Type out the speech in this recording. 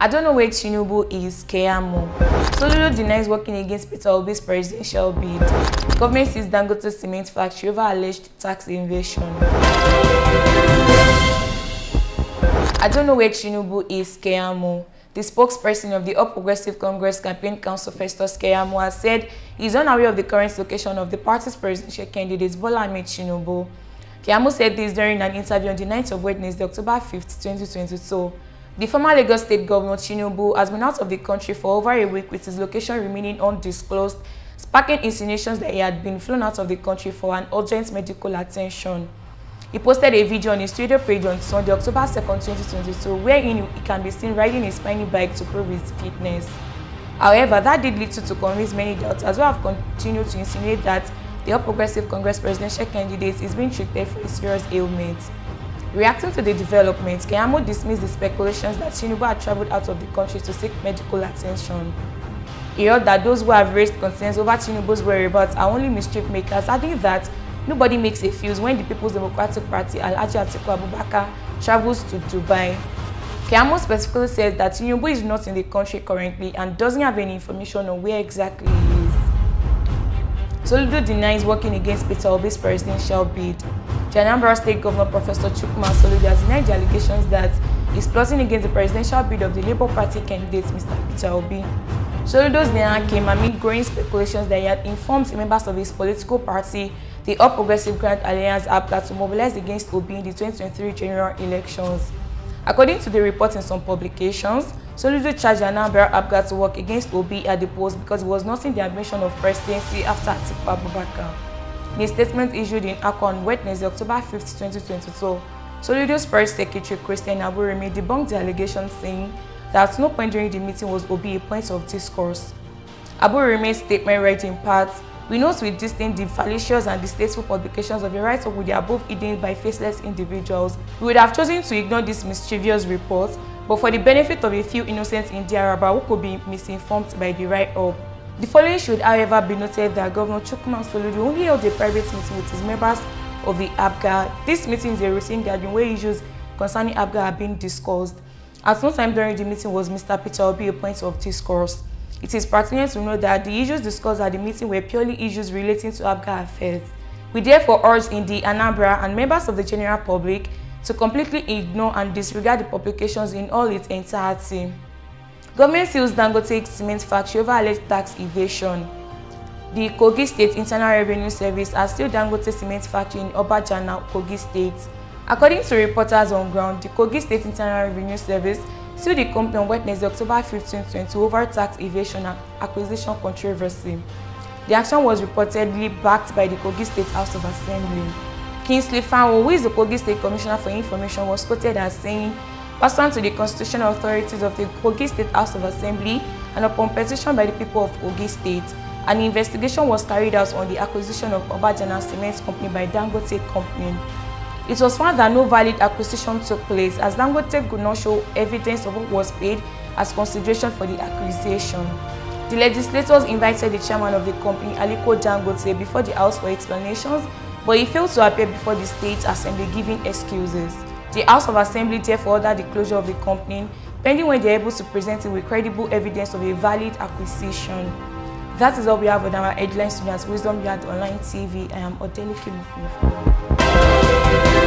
I don't know where Tinubu is, Keyamo. Soludo denies working against Peter Obi's presidential bid. Government sees Dangote cement factory over alleged tax invasion. I don't know where Tinubu is, Keyamo. The spokesperson of the All Progressive Congress Campaign Council, Festus Keyamo, has said he is unaware of the current location of the party's presidential candidate, Bola Ahmed Tinubu. Said this during an interview on the 9th of Wednesday, October 5, 2022. The former Lagos State Governor Tinubu has been out of the country for over a week with his location remaining undisclosed, sparking insinuations that he had been flown out of the country for an urgent medical attention. He posted a video on his Twitter page on Sunday, October 2, 2022, wherein he can be seen riding a spiny bike to prove his fitness. However, that did little to convince many doubts, as well have continued to insinuate that the All Progressive Congress presidential candidate is being treated for a serious ailment. Reacting to the development, Keyamo dismissed the speculations that Tinubu had traveled out of the country to seek medical attention. He heard that those who have raised concerns over Tinubu's whereabouts are only mischief makers, adding that nobody makes a fuse when the People's Democratic Party Alhaji Atiku Abubakar travels to Dubai. Keyamo specifically said that Tinubu is not in the country currently and doesn't have any information on where exactly he is. Soludo denies working against Peter Obi's presidential bid. Anambra State Governor Professor Chukwuma Soludo has denied allegations that he's plotting against the presidential bid of the Labour Party candidate Mr. Peter Obi. Soludo's denial came amid growing speculations that he had informed members of his political party, the All Progressive Grand Alliance APGA, to mobilize against Obi in the 2023 general elections. According to the reports in some publications, Soludo charged Anambra APGA to work against Obi at the post because he was not in the admission of presidency after Atiku Abubakar. In a statement issued in on Wednesday, October 5, 2022, Soludo's press secretary Christian Aburime debunked the allegations saying that at no point during the meeting was Obi a point of discourse. Aburime's statement read in part, We note with disdain the fallacious and distasteful publications of a write-up with the above hidden by faceless individuals. We would have chosen to ignore this mischievous report, but for the benefit of a few innocents innocent Ndi Anambra who could be misinformed by the write-up. The following should, however, be noted that Governor Chukwuma Soludo only held a private meeting with his members of the APGA. This meeting is a routine gathering where issues concerning APGA are being discussed. At no time during the meeting was Mr. Peter Obi a point of discourse. It is pertinent to note that the issues discussed at the meeting were purely issues relating to APGA affairs. We therefore urge in the Anambra and members of the general public to completely ignore and disregard the publications in all its entirety. Government seals Dangote cement factory over alleged tax evasion. The Kogi State Internal Revenue Service has sealed Dangote cement factory in Obajana, Kogi State. According to reporters on ground, the Kogi State Internal Revenue Service sued the company on Wednesday, October 15, 20 over tax evasion and acquisition controversy. The action was reportedly backed by the Kogi State House of Assembly. Kingsley Fanwo, who is the Kogi State Commissioner for Information, was quoted as saying, pursuant to the constitutional authorities of the Kogi State House of Assembly and upon petition by the people of Kogi State, an investigation was carried out on the acquisition of Obajana Cement Company by Dangote Company. It was found that no valid acquisition took place as Dangote could not show evidence of what was paid as consideration for the acquisition. The legislators invited the chairman of the company, Aliko Dangote, before the House for explanations, but he failed to appear before the State Assembly giving excuses. The House of Assembly therefore ordered the closure of the company, pending when they are able to present it with credible evidence of a valid acquisition. That is all we have on our headline students Wisdom Yard Online TV. I am Odelike Mufufu.